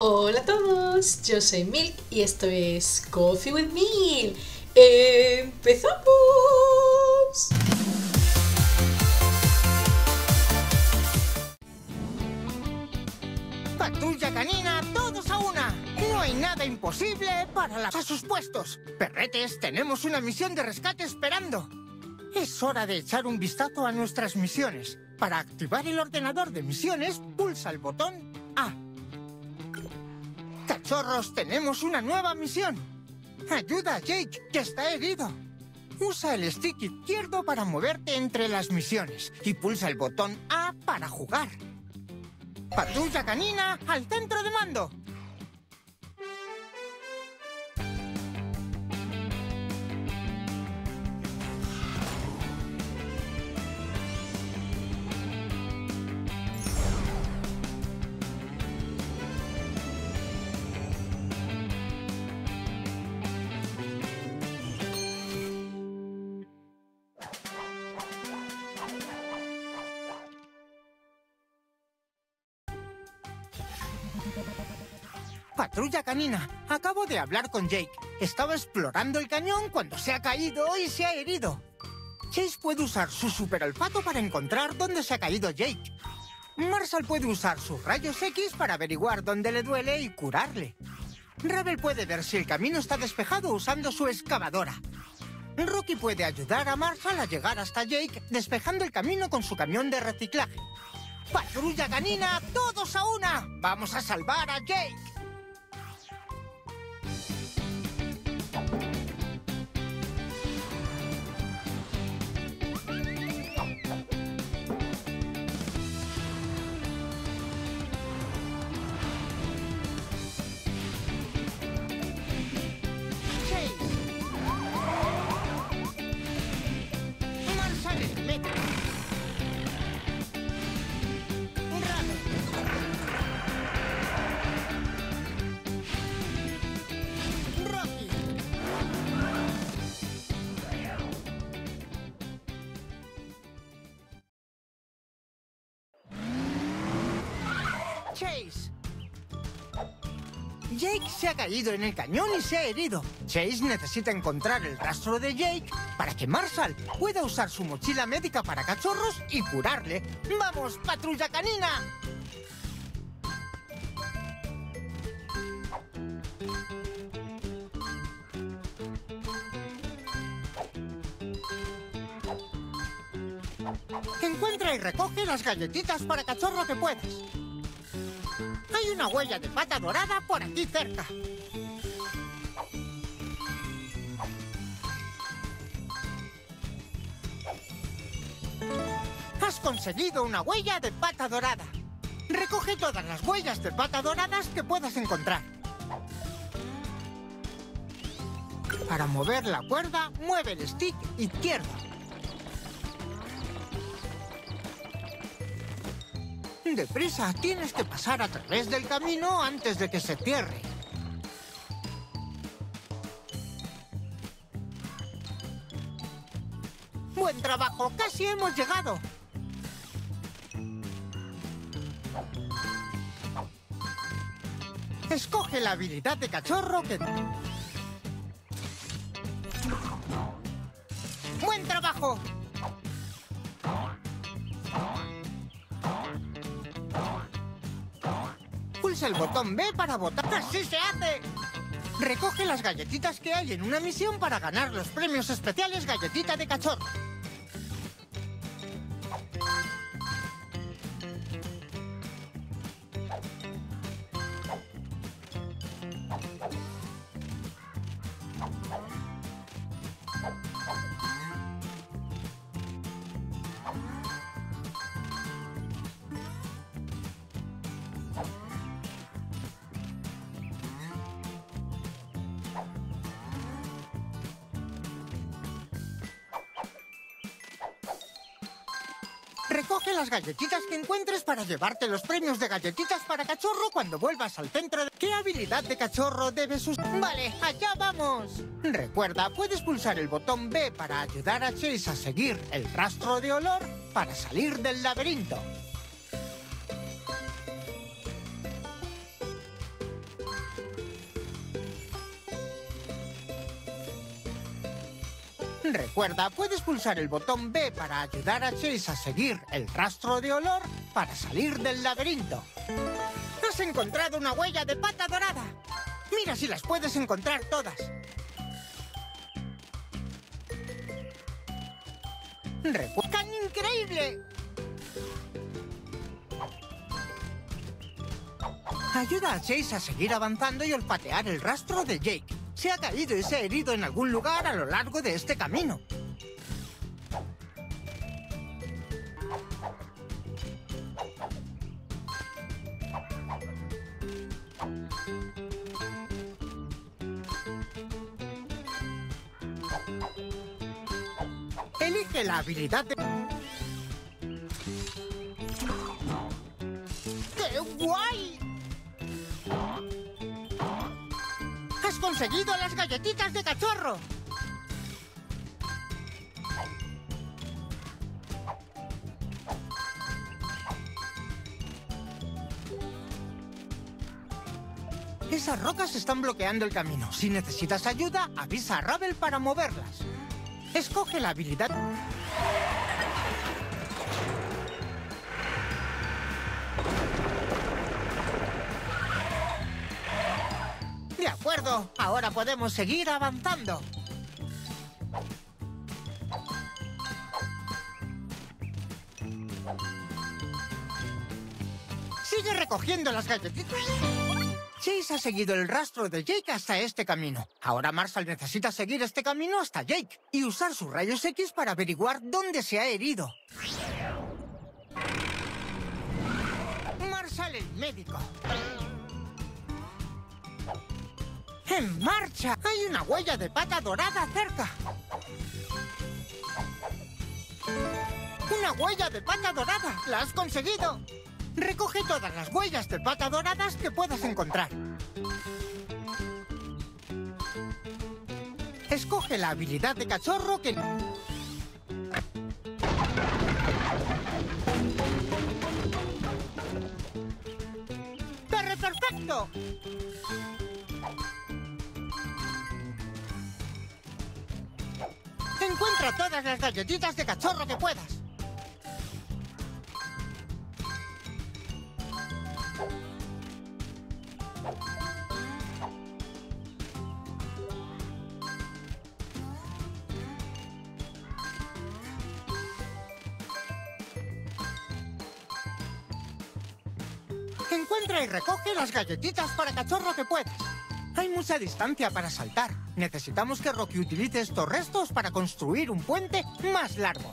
Hola a todos, yo soy Milk y esto es Coffee with Milk. ¡Empezamos! Patrulla canina, todos a una. No hay nada imposible para las a sus puestos. Perretes, tenemos una misión de rescate esperando. Es hora de echar un vistazo a nuestras misiones. Para activar el ordenador de misiones, pulsa el botón A. Cachorros, tenemos una nueva misión. Ayuda a Jake, que está herido. Usa el stick izquierdo para moverte entre las misiones y pulsa el botón A para jugar. Patrulla canina al centro de mando. Patrulla canina, acabo de hablar con Jake. Estaba explorando el cañón cuando se ha caído y se ha herido. Chase puede usar su super olfato para encontrar dónde se ha caído Jake. Marshall puede usar sus rayos X para averiguar dónde le duele y curarle. Rebel puede ver si el camino está despejado usando su excavadora. Rocky puede ayudar a Marshall a llegar hasta Jake despejando el camino con su camión de reciclaje. ¡Patrulla canina, todos a una! ¡Vamos a salvar a Jake! Chase. Jake se ha caído en el cañón y se ha herido. Chase necesita encontrar el rastro de Jake para que Marshall pueda usar su mochila médica para cachorros y curarle. ¡Vamos, patrulla canina! Encuentra y recoge las galletitas para cachorro que puedas. Hay una huella de pata dorada por aquí cerca. Has conseguido una huella de pata dorada. Recoge todas las huellas de pata doradas que puedas encontrar. Para mover la cuerda, mueve el stick izquierdo. Deprisa, tienes que pasar a través del camino antes de que se cierre. Buen trabajo, casi hemos llegado. Escoge la habilidad de cachorro que... Pulsa el botón B para votar. ¡Así se hace! Recoge las galletitas que hay en una misión para ganar los premios especiales Galletita de Cachorro. Recoge las galletitas que encuentres para llevarte los premios de galletitas para cachorro cuando vuelvas al centro de... ¿Qué habilidad de cachorro debes usar? Vale, allá vamos. Recuerda, puedes pulsar el botón B para ayudar a Chase a seguir el rastro de olor para salir del laberinto. Recuerda, puedes pulsar el botón B para ayudar a Chase a seguir el rastro de olor para salir del laberinto. Has encontrado una huella de pata dorada. Mira si las puedes encontrar todas. ¡Recuerda! increíble! Ayuda a Chase a seguir avanzando y olfatear el rastro de Jake. Se ha caído y se ha herido en algún lugar a lo largo de este camino. Elige la habilidad de... ¡Has conseguido las galletitas de cachorro! Esas rocas están bloqueando el camino. Si necesitas ayuda, avisa a Ravel para moverlas. Escoge la habilidad... De acuerdo, ahora podemos seguir avanzando. Sigue recogiendo las galletitas. Chase ha seguido el rastro de Jake hasta este camino. Ahora Marshall necesita seguir este camino hasta Jake y usar sus rayos X para averiguar dónde se ha herido. Marshall el médico. ¡En marcha! Hay una huella de pata dorada cerca. ¡Una huella de pata dorada! ¡La has conseguido! Recoge todas las huellas de pata doradas que puedas encontrar. Escoge la habilidad de cachorro que... ¡Perre perfecto! Encuentra todas las galletitas de cachorro que puedas. Encuentra y recoge las galletitas para cachorro que puedas. Hay mucha distancia para saltar. Necesitamos que Rocky utilice estos restos para construir un puente más largo.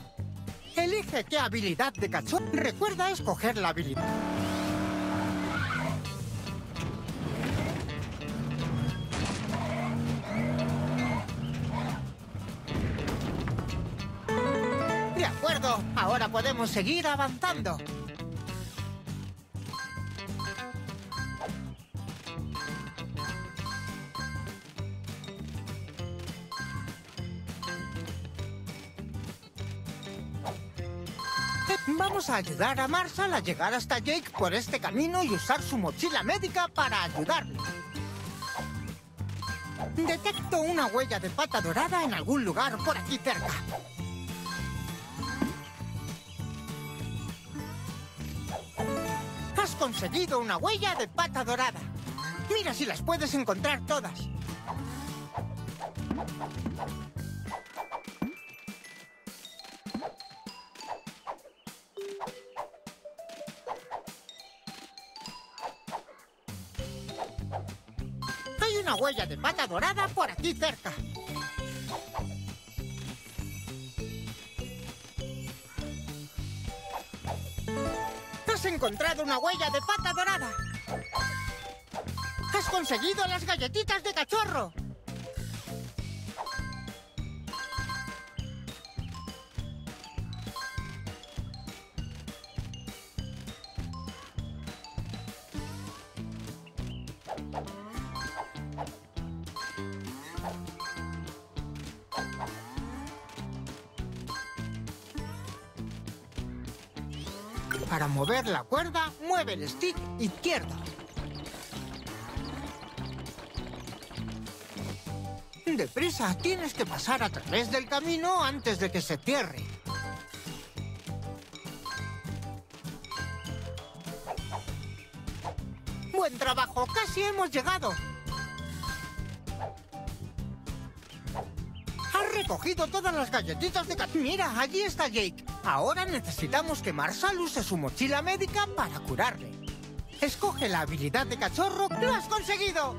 Elige qué habilidad de cachorro. Recuerda escoger la habilidad. De acuerdo, ahora podemos seguir avanzando. Vamos a ayudar a Marshall a llegar hasta Jake por este camino y usar su mochila médica para ayudarle. Detecto una huella de pata dorada en algún lugar por aquí cerca. Has conseguido una huella de pata dorada. Mira si las puedes encontrar todas. Una huella de pata dorada por aquí cerca. Has encontrado una huella de pata dorada. Has conseguido las galletitas de cachorro. Para mover la cuerda, mueve el stick izquierdo. Deprisa, tienes que pasar a través del camino antes de que se cierre. Buen trabajo, casi hemos llegado. Has recogido todas las galletitas de. Mira, allí está Jake. Ahora necesitamos que Marshall use su mochila médica para curarle. Escoge la habilidad de cachorro. ¡Lo has conseguido!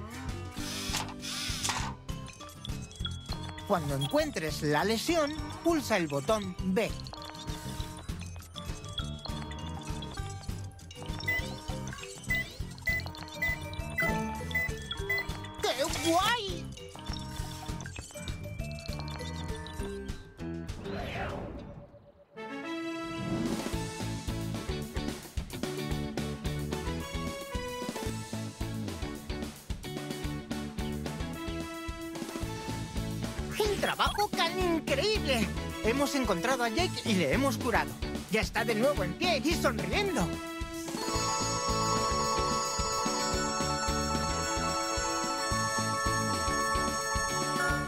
Cuando encuentres la lesión, pulsa el botón B. ¡Qué guay! ¡Un trabajo tan increíble! Hemos encontrado a Jake y le hemos curado. Ya está de nuevo en pie y sonriendo.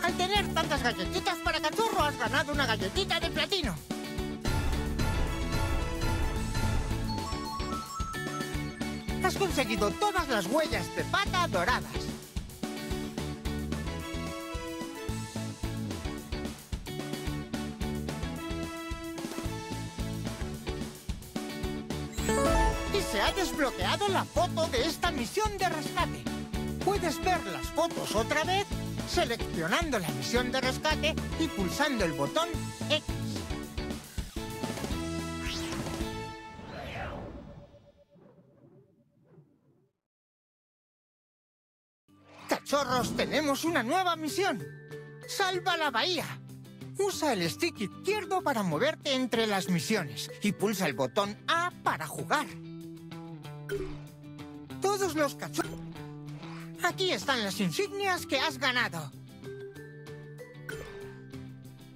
Al tener tantas galletitas para cachorro, has ganado una galletita de platino. Has conseguido todas las huellas de pata doradas. Desbloqueado la foto de esta misión de rescate. Puedes ver las fotos otra vez seleccionando la misión de rescate y pulsando el botón X. Cachorros, tenemos una nueva misión. Salva la bahía. Usa el stick izquierdo para moverte entre las misiones y pulsa el botón A para jugar. Todos los cachorros... Aquí están las insignias que has ganado.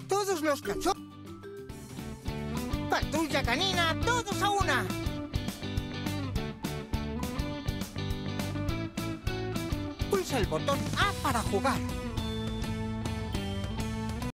Todos los cachorros... Patrulla canina, todos a una. Pulsa el botón A para jugar.